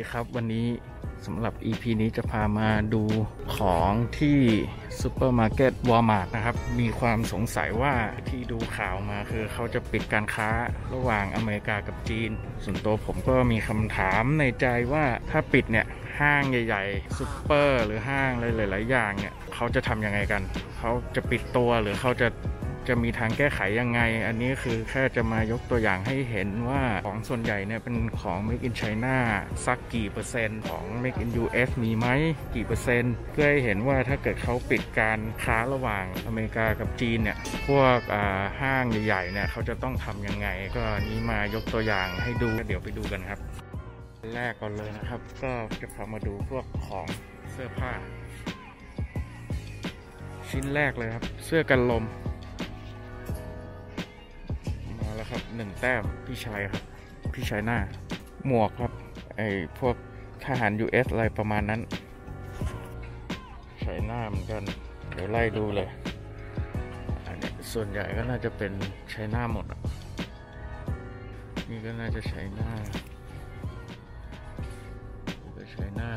ีครับวันนี้สำหรับ EP นี้จะพามาดูของที่ซูเปอร์มาร์เก็ตวอลมาร์ทนะครับ มีความสงสัยว่าที่ดูข่าวมาคือเขาจะปิดการค้าระหว่างอเมริกากับจีน ส่วนตัวผมก็มีคำถามในใจว่าถ้าปิดเนี่ย ห้างใหญ่ๆซูเปอร์หรือห้างหลายๆอย่างเนี่ย เขาจะทำยังไงกัน เขาจะปิดตัวหรือเขาจะ จะมีทางแก้ไขยังไง อันนี้คือแค่จะมายกตัวอย่างให้เห็นว่าของส่วนใหญ่เนี่ยเป็นของ Made in China สักกี่เปอร์เซ็นต์ของ Make in US มีไหมกี่เปอร์เซ็นต์เพื่อให้เห็นว่าถ้าเกิดเขาปิดการค้าระหว่างอเมริกากับจีนเนี่ยพวกอ่าห้างใหญ่ๆเนี่ยเขาจะต้องทำยังไง ก็นี้มายกตัวอย่างให้ดูเดี๋ยวไปดูกันครับแรกก่อนเลยนะครับ ก็จะพามาดูพวกของเสื้อผ้า ชิ้นแรกเลยครับ เสื้อกันลม ครับหนึ่งแต้มพี่ชายครับ พี่ชายหน้า หมวกครับ ไอพวกทหาร US อะไรประมาณนั้นชายหน้าเหมือนกัน เดี๋ยวไล่ดูเลย อันนี้ส่วนใหญ่ก็น่าจะเป็นใช้หน้าหมดนี่ก็น่าจะใช้หน้าก็ใช้หน้า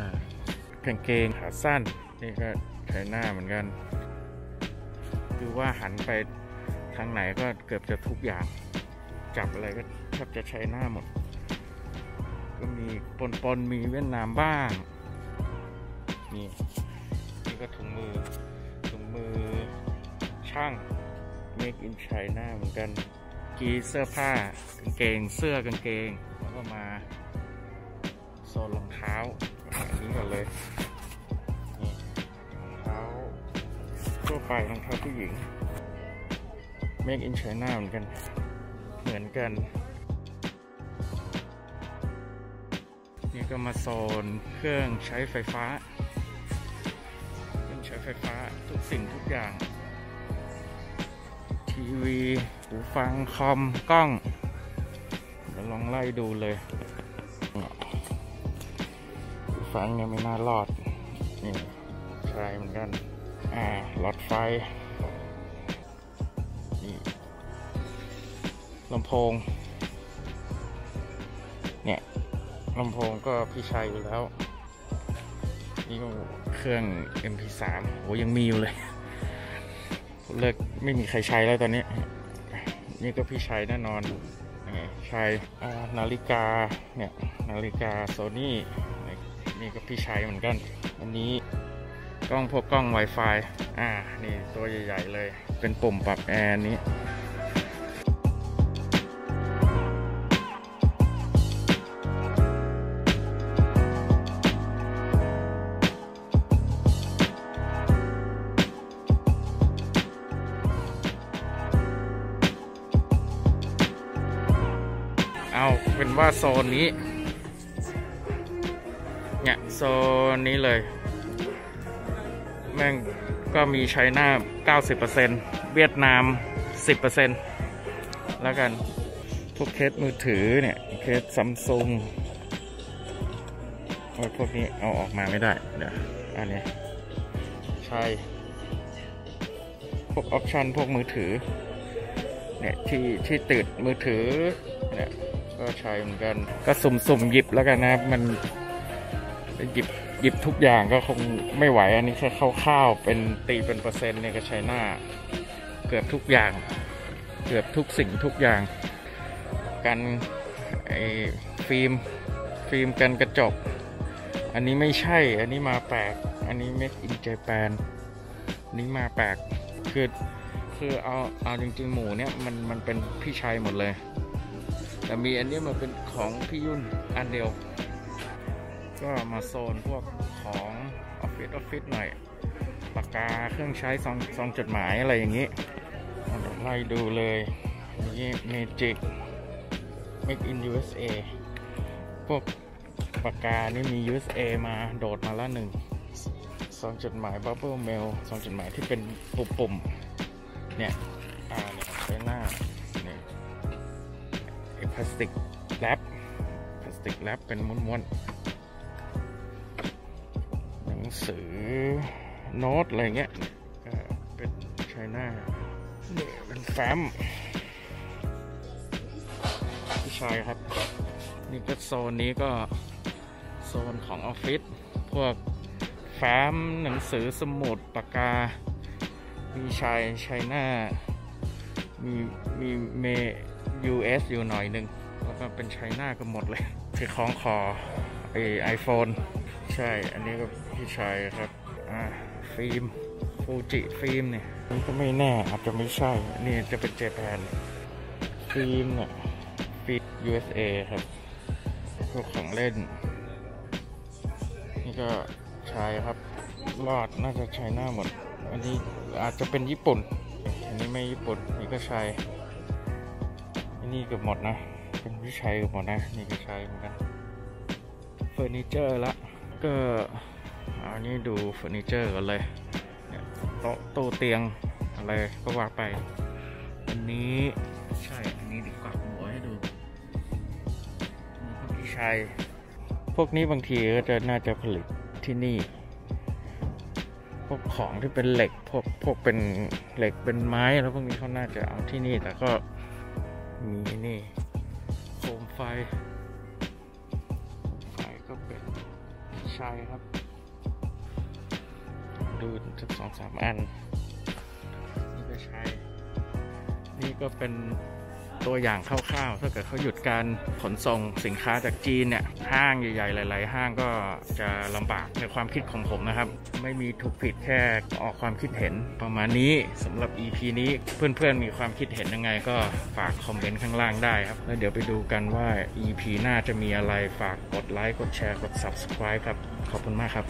กางเกงขาสั้น นี่ก็ใช้หน้าเหมือนกัน คือว่าหันไปทางไหนก็เกือบจะทุกอย่าง จับอะไรก็แทบจะใช้หน้าหมด ก็มีปนปนมีเวียดนามบ้าง นี่นี่ก็ถุงมือ ถุงมือช่าง Make in China เหมือนกัน กีเสื้อผ้ากางเกงเสื้อกางเกง แล้วก็มาโซนรองเท้าอันนี้ก่อนเลยรองเท้าทั่วไปรองเท้าผู้หญิง Make in China เหมือนกัน มือนกัน นี่ก็มาโซนเครื่องใช้ไฟฟ้า เครื่องใช้ไฟฟ้าทุกสิ่งทุกอย่าง ทีวีหูฟังคอมกล้อง เดี๋ยวลองไล่ดูเลยหูฟังเนี่ยไม่น่ารอดนี่ใช่เหมือนกัน อ่าหลอดไฟ ลำโพง เนี่ยลำโพงก็พี่ชัยอยู่แล้ว นี่ก็เครื่อง MP3 โหยังมีอยู่เลยเลิกไม่มีใครใช้แล้วตอนนี้ นี่ก็พี่ชัยแน่นอนชัยนาฬิกาเนี่ยนาฬิกาโซนี่นี่ก็พี่ชัยเหมือนกัน อันนี้กล้องพวกกล้อง Wi-Fi อ่า นี่ตัวใหญ่ ๆ เลย เป็นปุ่มปรับแอร์นี้ เอาเป็นว่าโซนนี้ เนี่ยโซนนี้เลย แม่งก็มีไชน่า 90%เวียดนาม 10%แล้วกัน พวกเคสมือถือเนี่ย เคสซัมซุงโอ้พวกนี้เอาออกมาไม่ได้ เดี๋ยว อันนี้ ใช่ พวกออปชันพวกมือถือ เนี่ย ที่ที่ติดมือถือ เนี่ย ก็ใช้เหมือนกัน ก็สุ่มๆหยิบแล้วกันนะมันหยิบหยิบทุกอย่างก็คงไม่ไหวอันนี้แค่คร่าวๆเป็นตีเป็นเปอร์เซ็นต์เนี่ยก็ใช้หน้า เกือบทุกอย่าง เกือบทุกสิ่งทุกอย่าง กันไอ้ฟิล์มฟิล์มกันกระจก อันนี้ไม่ใช่ อันนี้มาแปลก อันนี้ Make in Japan อันนี้มาแปลก คือคือเอาเอาจริงๆหมูเนี่ยมันมันเป็นพี่ชายหมดเลย แต่มีอันนี้มาเป็นของพี่ยุ่นอันเดียว ก็มาโซนพวกของออฟฟิศออฟฟิศหน่อยปากกาเครื่องใช้ซองซองจดหมายอะไรอย่างนี้เอาดูไล่ดูเลยนี่เมจิก Make in USA พวกปากกานี่มี USA มาโดดมาละหนึ่งซองจดหมาย Bubble Mail ซองจดหมายที่เป็นปุ่มๆเนี่ยอ่าเนี่ยใช้หน้า พลาสติกแรปพลาสติกแรปเป็นม้วนๆหนังสือโน้ตอะไรเงี้ยเป็นใช้หน้าเนี่ยเป็นแฟ้มพี่ชายครับ นี่ก็โซนนี้ก็โซนของออฟฟิศพวกแฟ้มหนังสือสมุดปากกา มีชัยไชน้ามีมีเม US อยู่หน่อยหนึ่งแล้วก็เป็นไชน้าก็หมดเลยที่คล้องคอไอไอโฟนใช่ อันนี้ก็พี่ชัยครับ อ่า ฟิล์มฟูจิฟิล์มเนี่ยมันก็ไม่แน่อาจจะไม่ใช่นี่จะเป็นเจแปนฟิล์มเนี่ยฟิล์ม USA ครับพวกของเล่น นี่ก็ใช้ครับรอดน่าจะใช้หน้าหมด อันนี้อาจจะเป็นญี่ปุ่น อันนี้ไม่ญี่ปุ่น นี่ก็ใช้อัน นี้เกือบหมดนะ เป็นวิชัยเกือบหมดนะ นี่ก็ใช้เหมือนกันเฟอร์นิเจอร์ละก็เอานี่ดูเฟอร์นิเจอร์กันเลยโต๊ะตู้เตียงอะไรก็ว่าไป อันนี้ใช่ อันนี้ดีกว่าผมบอกให้ดูอันนี้ก็พี่ชัยพวกนี้บางทีก็จะน่าจะผลิตที่นี่ พวกของที่เป็นเหล็ก พวกพวกเป็นเหล็กเป็นไม้แล้วพวกนี้เขาน่าจะเอาที่นี่แต่ก็ มีนี่โคมไฟ ไฟก็เป็นชัยครับ ดูสักสองสามอัน นี่ก็ชัย นี่ก็เป็น ตัวอย่างคร่าวๆถ้าเกิดเขาหยุดการขนส่งสินค้าจากจีนเนี่ยห้างใหญ่ๆหลาย ๆ ห้างก็จะลำบากในความคิดของผมนะครับ ไม่มีถูกผิดแค่ออกความคิดเห็นประมาณนี้สำหรับ EP นี้เพื่อนๆมีความคิดเห็นยังไงก็ฝากคอมเมนต์ข้างล่างได้ครับ แล้วเดี๋ยวไปดูกันว่า EP หน้าจะมีอะไรฝากกดไลค์กดแชร์กด Subscribe ครับ ขอบคุณมากครับ